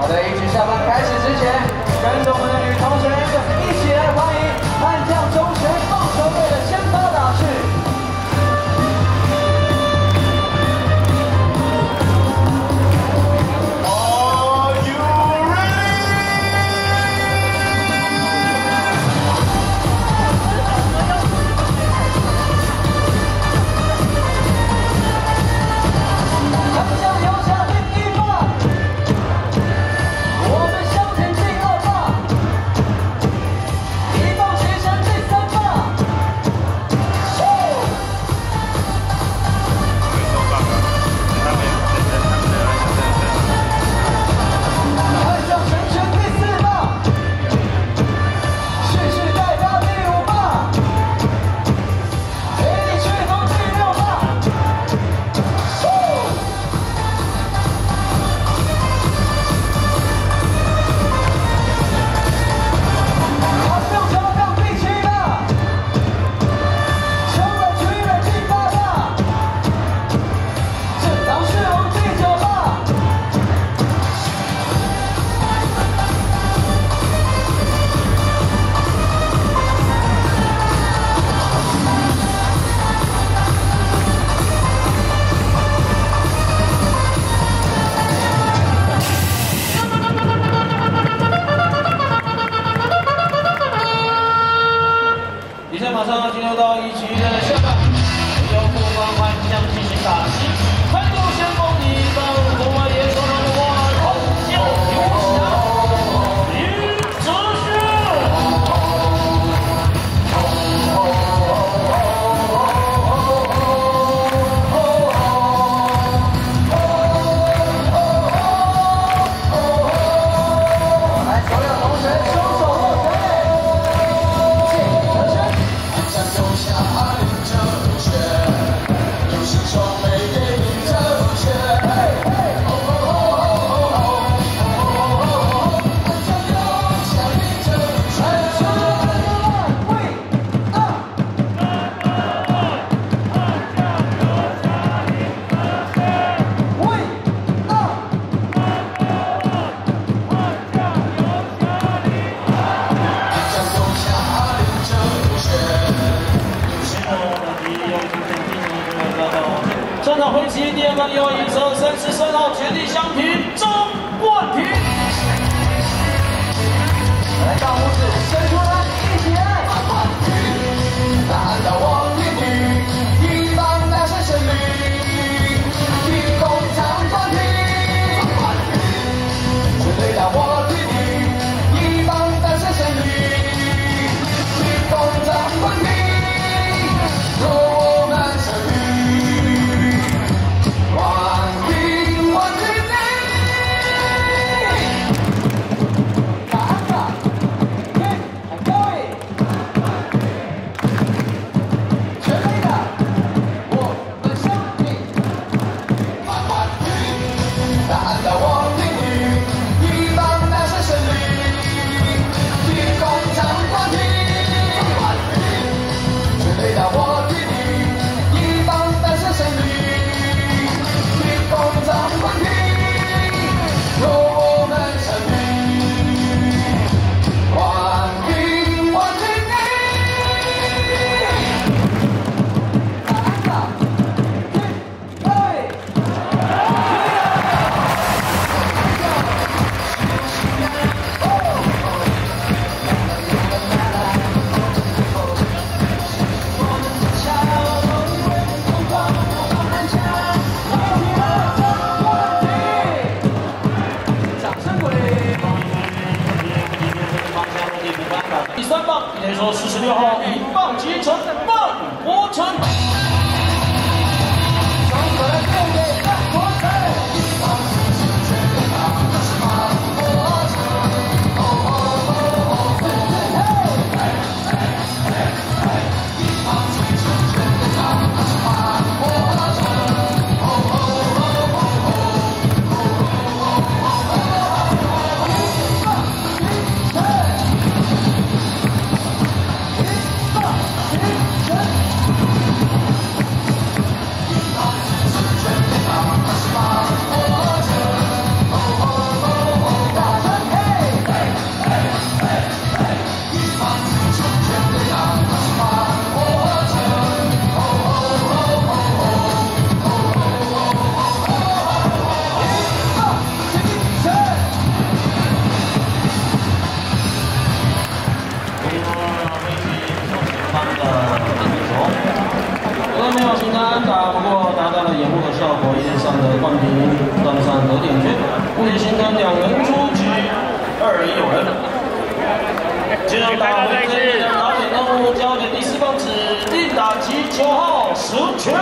好的，一起下班开始之前，跟着六分又一手，三十三号绝地相平，张冠廷。来，大拇指伸出来。上火焰上的冠军登上得点区，目新的两人出局，二人有人。接下来我们进行打点任务交给，第四棒指定打击球号十全。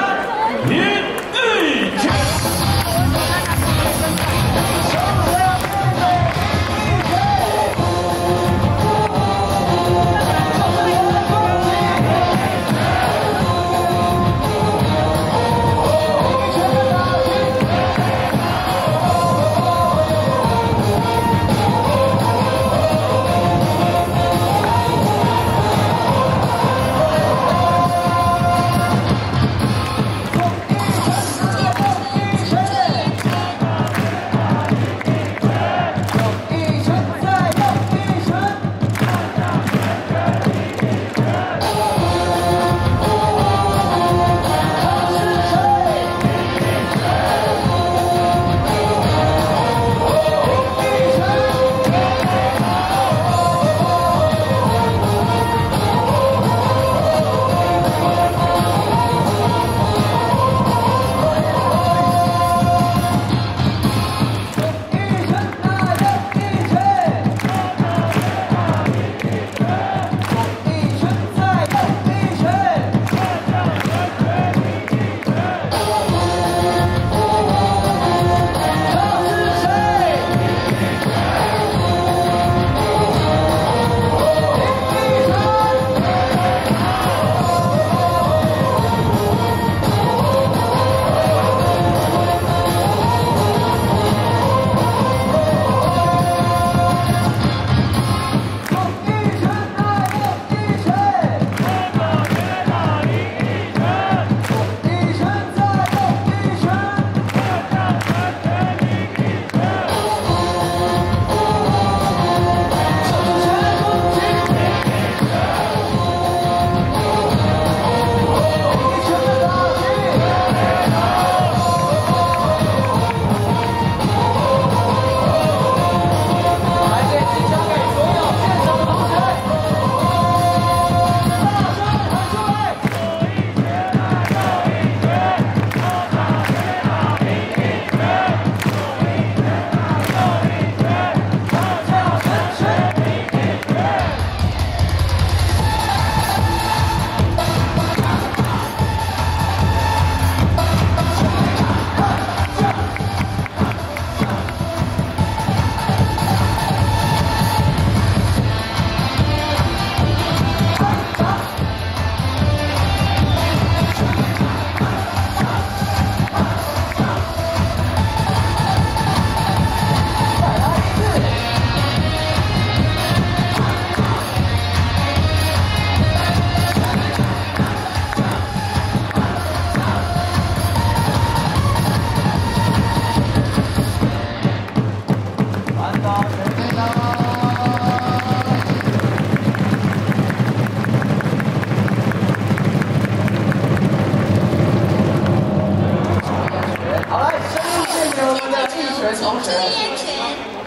学成谁？朱叶群。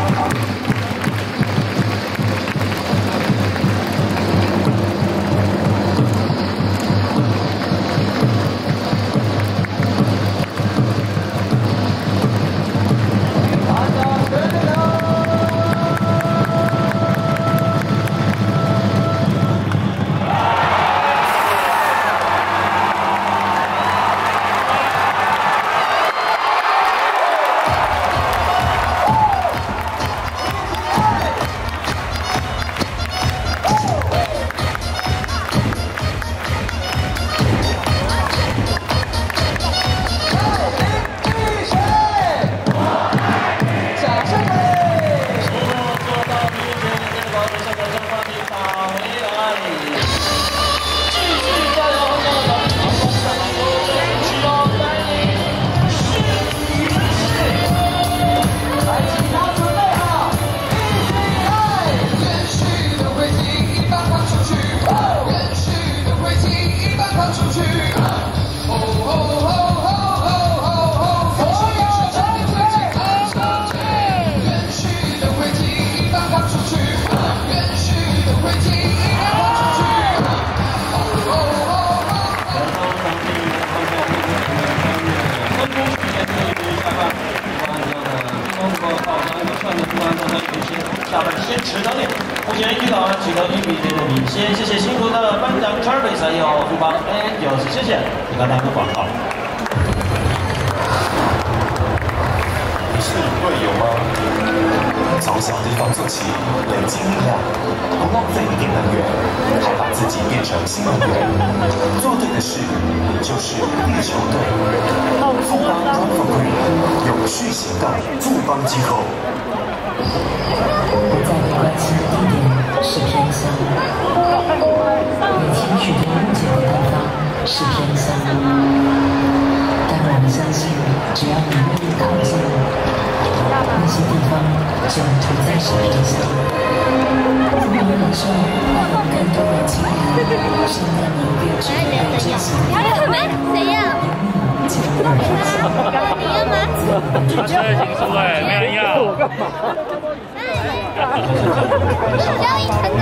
감사합니다. 下班坚持到点。先谢谢辛苦的班长 Charlie，还有副帮 A，就是谢谢，你看他们广告。你是队友吗？从小地方做起，累积力量，不浪费一点能源，还把自己变成新能源。做对的事，就是地球队。富邦 Run for Green，永续行动，富邦机构。是偏乡，与情绪多误解的地方是偏乡，但我们相信，只要你愿意靠近，那些地方就不再是偏乡。富邦人寿带领更多年，生在你越值得珍惜的地方，谁呀？就不会偏乡。你要吗？车已经出来，没人要。交易成功。